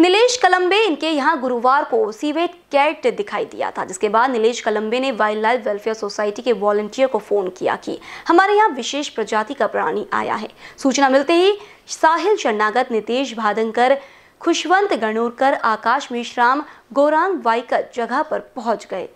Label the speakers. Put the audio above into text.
Speaker 1: नीलेश कलम्बे इनके यहाँ गुरुवार को सीवेट कैट दिखाई दिया था, जिसके बाद नीलेश कलम्बे ने वाइल्ड लाइफ वेलफेयर सोसाइटी के वॉलंटियर को फ़ोन किया कि हमारे यहाँ विशेष प्रजाति का प्राणी आया है। सूचना मिलते ही साहिल शरणागत नितेश भादंकर खुशवंत गणोरकर, आकाश मेश्राम, गौरांग वाइकर जगह पर पहुँच गए।